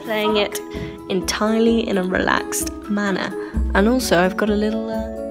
Playing it entirely in a relaxed manner. And also, I've got a little uh,